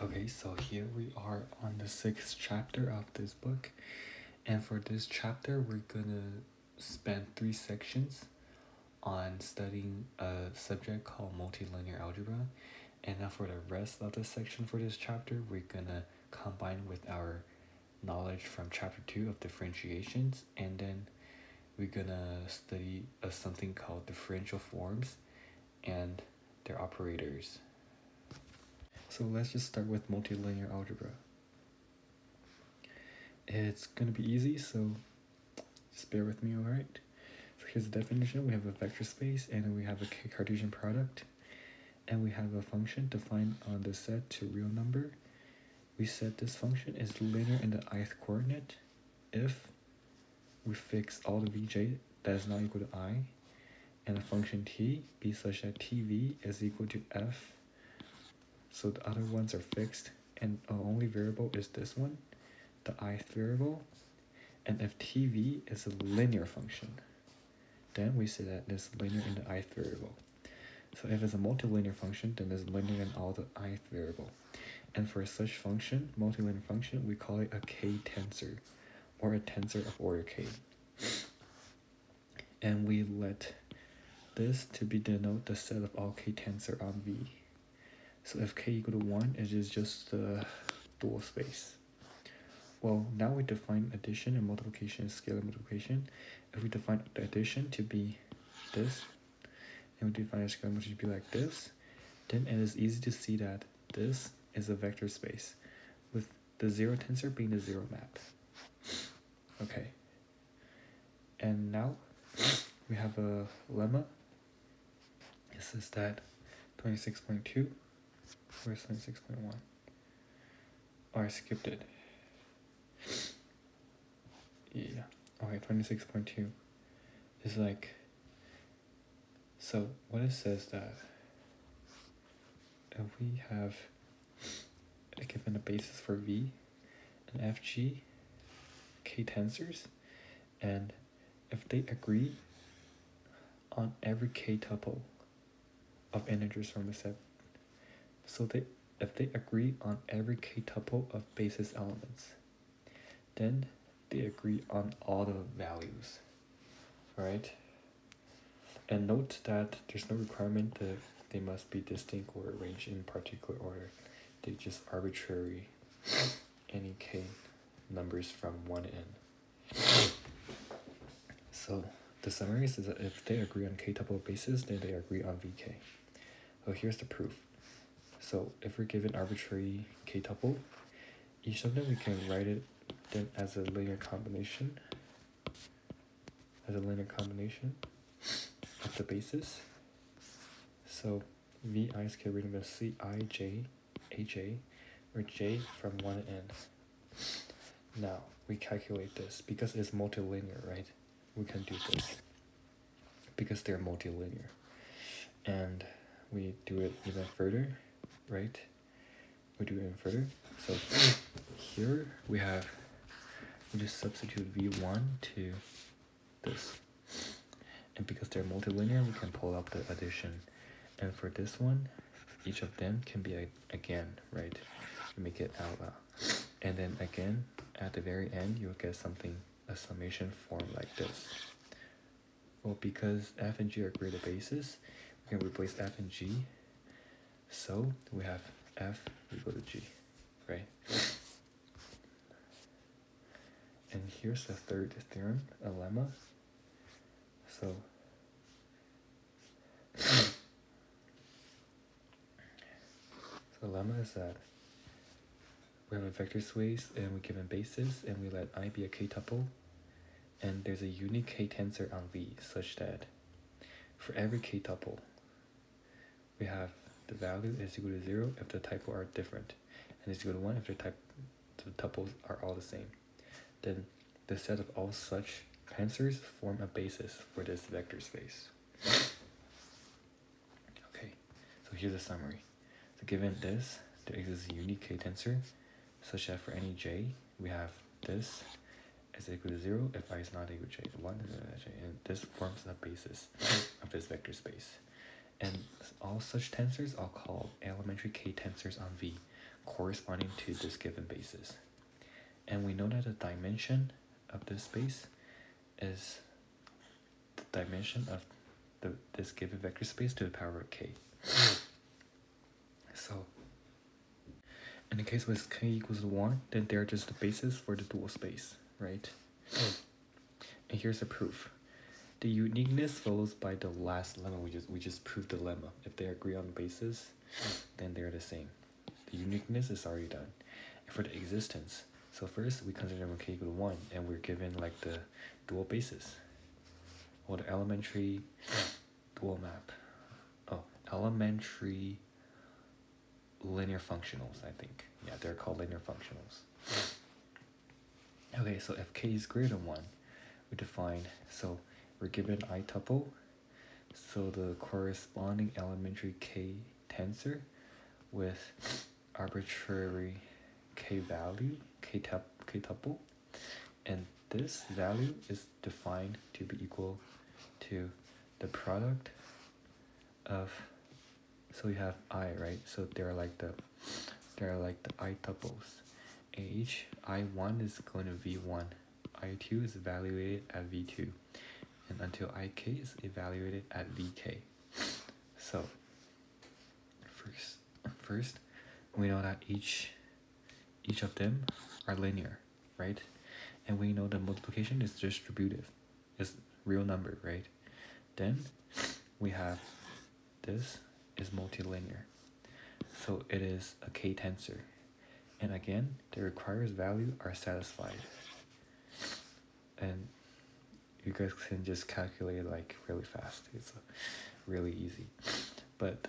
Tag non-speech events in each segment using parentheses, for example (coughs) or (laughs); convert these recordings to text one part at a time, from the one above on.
Okay, so here we are on the sixth chapter of this book, and for this chapter, we're gonna spend three sections on studying a subject called multilinear algebra. And now, for the rest of the section for this chapter, we're gonna combine with our knowledge from chapter two of differentiations, and then we're gonna study uh, something called differential forms and their operators. So let's just start with multilinear algebra. It's gonna be easy, so just bear with me, alright? So here's the definition. We have a vector space and we have a Cartesian product and we have a function defined on the set to real number. We set this function is linear in the ith coordinate if we fix all the vj that is not equal to i and the function t be such that tv is equal to f so the other ones are fixed and the only variable is this one the ith variable. And if tv is a linear function then we say that it's linear in the ith variable. So if it's a multilinear function then it's linear in all the ith variable. And for such function multilinear function we call it a k-tensor or a tensor of order k. And we let this to be denote the set of all k-tensor on v so if k equal to 1, it is just the dual space. Well, now we define addition and multiplication as scalar multiplication. If we define the addition to be this, and we define scalar multiplication to be like this, then it is easy to see that this is a vector space, with the zero tensor being the zero map. Okay. And now we have a lemma. It says that 26.2 Where's 26.1? Oh, I skipped it. Yeah. Okay, 26.2 is like. So, what it says that if we have given a basis for V and FG K tensors, and if they agree on every K tuple of integers from a set so they if they agree on every k-tuple of basis elements, then they agree on all the values, right? And note that there's no requirement that they must be distinct or arranged in particular order. They just arbitrary any k numbers from 1 n. So the summary is that if they agree on k-tuple basis, then they agree on vk. So here's the proof. So if we're given arbitrary k-tuple, each of them we can write it then as a linear combination, as a linear combination of the basis. So vi is read as c i j a j, or j from one to n. Now we calculate this because it's multilinear, right? We can do this because they're multilinear, and we do it even further right? We do it further. So here we have, we just substitute v1 to this. And because they're multilinear, we can pull up the addition. And for this one, each of them can be a, again, right? Make it out loud. And then again, at the very end, you'll get something, a summation form like this. Well, because f and g are greater bases, we can replace f and g so we have f we go to g, right? And here's the third theorem, a lemma. So (coughs) the lemma is that we have a vector space and we give given basis and we let i be a k-tuple and there's a unique k-tensor on V such that for every k-tuple we have the value is equal to 0 if the tuple are different, and is equal to 1 if the, type, the tuples are all the same. Then the set of all such tensors form a basis for this vector space. Okay, so here's a summary. So given this, there exists a unique k-tensor, such that for any j, we have this is equal to 0 if i is not equal to j. 1 is equal to j, and this forms the basis of this vector space. And all such tensors are called elementary k-tensors on V, corresponding to this given basis. And we know that the dimension of this space is the dimension of the this given vector space to the power of k. so in the case where k equals 1, then they're just the basis for the dual space, right? and here's the proof. The uniqueness follows by the last lemma. We just we just proved the lemma. If they agree on the basis, then they're the same. The uniqueness is already done. And for the existence, so first we consider k equal to 1, and we're given like the dual basis. Or the elementary dual map. Oh, elementary linear functionals, I think. Yeah, they're called linear functionals. Okay, so if k is greater than 1, we define, so we're given i tuple, so the corresponding elementary k tensor with arbitrary k value, k, tup k tuple, and this value is defined to be equal to the product of so we have i right? So they're like the they're like the i tuples age i1 is going to v1 i2 is evaluated at v2 and until ik is evaluated at vk (laughs) so first first we know that each each of them are linear right and we know the multiplication is distributive it's real number right then we have this is multilinear. So it is a k-tensor. And again, the requires value are satisfied. And you guys can just calculate like really fast. It's really easy. But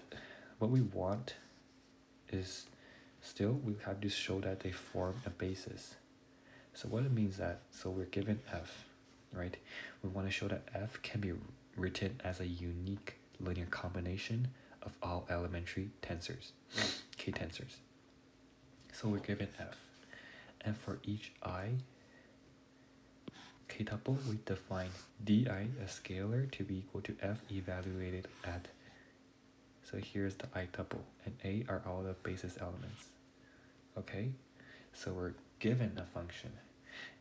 what we want is still we have to show that they form a basis. So what it means that so we're given f, right? We want to show that f can be written as a unique linear combination of all elementary tensors, k tensors. So we're given f, and for each i k tuple, we define di, a scalar, to be equal to f evaluated at. So here's the i tuple, and a are all the basis elements. Okay, so we're given a function,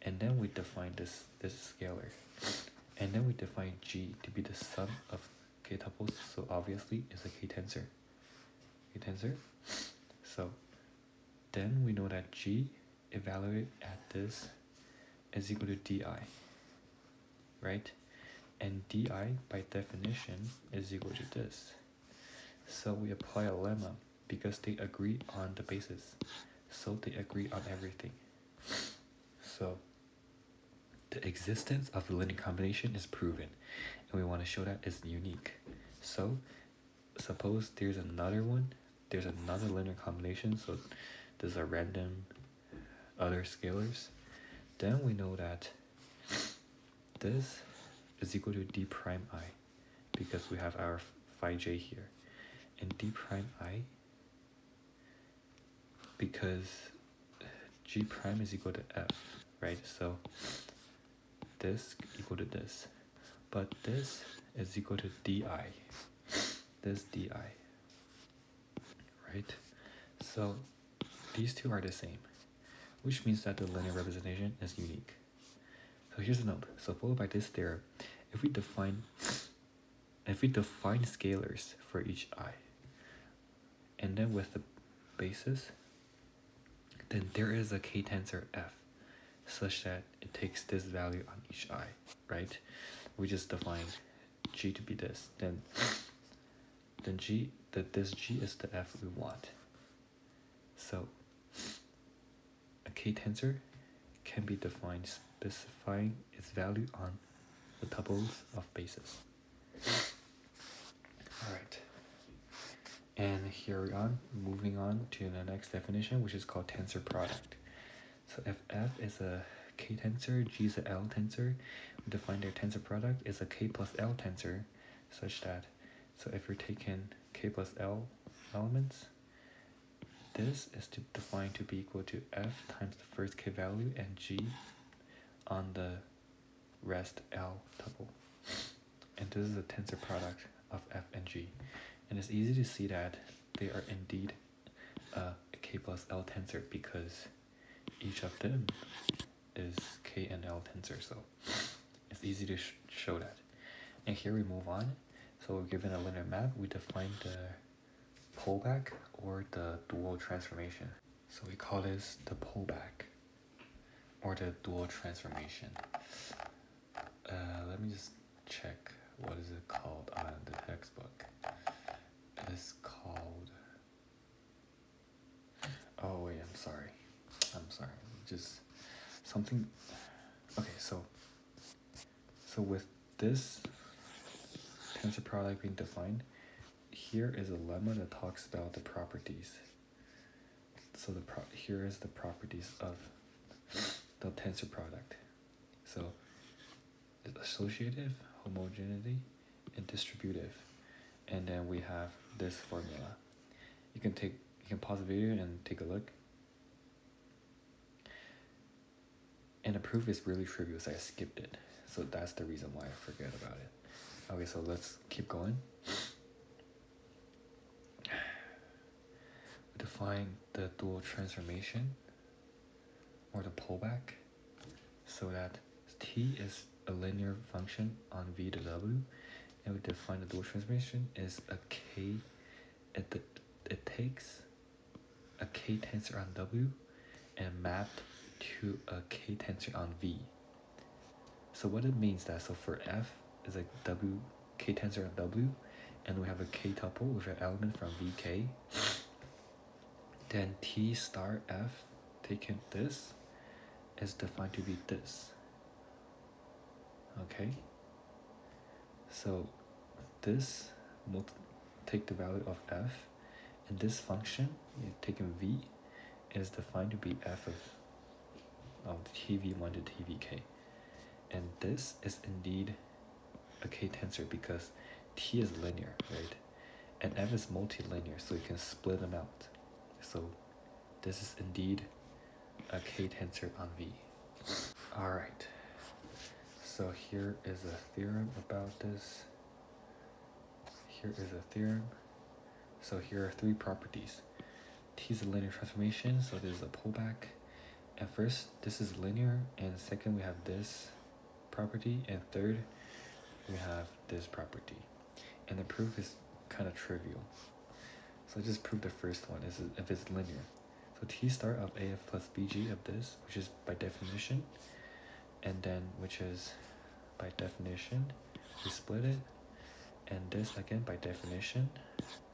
and then we define this this scalar, and then we define g to be the sum of k tuples, so obviously it's a k tensor. K tensor. So then we know that g evaluated at this is equal to di, right? And di by definition is equal to this. So we apply a lemma because they agree on the basis. So they agree on everything. So the existence of the linear combination is proven and we want to show that it's unique. So suppose there's another one, there's another linear combination, so there's a random other scalars, then we know that this is equal to d prime i because we have our phi j here. And d prime i because g prime is equal to f, right? So this equal to this but this is equal to di this di right so these two are the same which means that the linear representation is unique so here's a note so followed by this theorem if we define if we define scalars for each i and then with the basis then there is a k-tensor f such that it takes this value on each i right? We just define g to be this, then then g that this g is the f we want. So a k-tensor can be defined specifying its value on the tuples of bases. Alright. And here we on, moving on to the next definition, which is called tensor product. So if f is a k-tensor, g is a L tensor, we define their tensor product is a k plus L tensor such that, so if you're taking k plus L elements, this is to defined to be equal to f times the first k value and g on the rest L tuple. And this is a tensor product of f and g. And it's easy to see that they are indeed a k plus l tensor because each of them is k and l tensor, so it's easy to sh show that. And here we move on. So we're given a linear map, we define the pullback or the dual transformation. So we call this the pullback or the dual transformation. Uh, let me just check what is it called on the textbook. It is called. Oh wait, I'm sorry. I'm sorry. Just something. Okay, so so with this tensor product being defined, here is a lemma that talks about the properties. So the pro here is the properties of the tensor product. So associative, homogeneity, and distributive. And then we have this formula. You can take you can pause the video and take a look. And the proof is really trivial, so I skipped it. So that's the reason why I forget about it. Okay, so let's keep going. Define the dual transformation or the pullback so that t is a linear function on v to w and we define the dual transformation as a k it, it takes a k tensor on w and mapped to a k tensor on v. So what it means that so for f is a w k tensor on w and we have a k tuple with an element from vk then t star f taken this is defined to be this. Okay? So this take the value of f and this function taken v is defined to be f of, of tv1 to tvk and this is indeed a k-tensor because t is linear right? And f is multilinear so you can split them out so this is indeed a k-tensor on v all right so here is a theorem about this. Here is a theorem. So here are three properties. T is a linear transformation, so this is a pullback. And first, this is linear, and second, we have this property, and third, we have this property. And the proof is kind of trivial. So I just prove the first one is if it's linear. So T star of AF plus BG of this, which is by definition, and then which is by definition we split it and this again by definition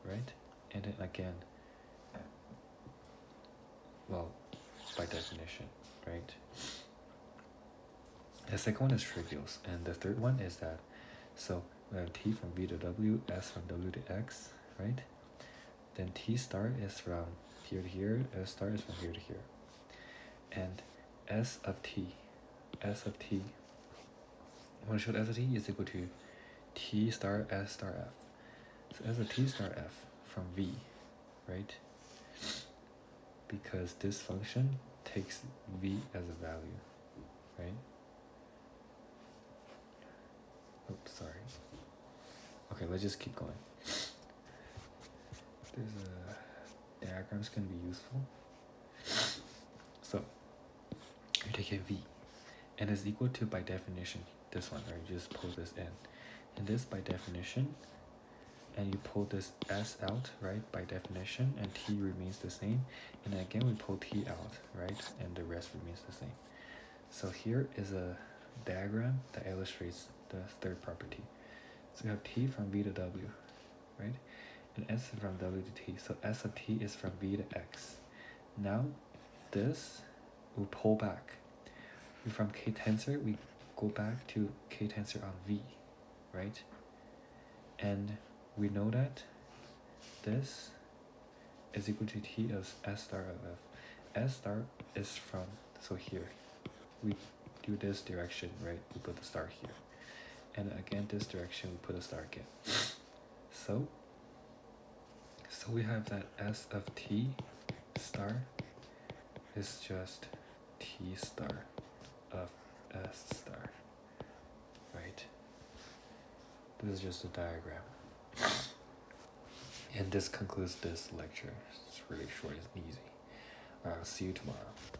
right? And then again well by definition right? The second one is trivials and the third one is that so we have t from v to w s from w to x right then t star is from here to here s star is from here to here. And s of t s of t. When should s of t? Is equal to t star s star f. So s of t star f from v right? Because this function takes v as a value right? Oops sorry. Okay let's just keep going there's a diagram's gonna be useful. So you take a v and is equal to by definition this one right? You just pull this in. And this by definition and you pull this s out right by definition and t remains the same. And again we pull t out right and the rest remains the same. So here is a diagram that illustrates the third property. So we have t from v to w right and s from w to t so s of t is from v to x now this will pull back We from k tensor we go back to k tensor on v, right? And we know that this is equal to t of s star of f. s star is from, so here, we do this direction, right? We put the star here. And again, this direction, we put a star again. So, so we have that s of t star is just t star of S star. Right? This is just a diagram. And this concludes this lecture. It's really short and easy. I'll see you tomorrow.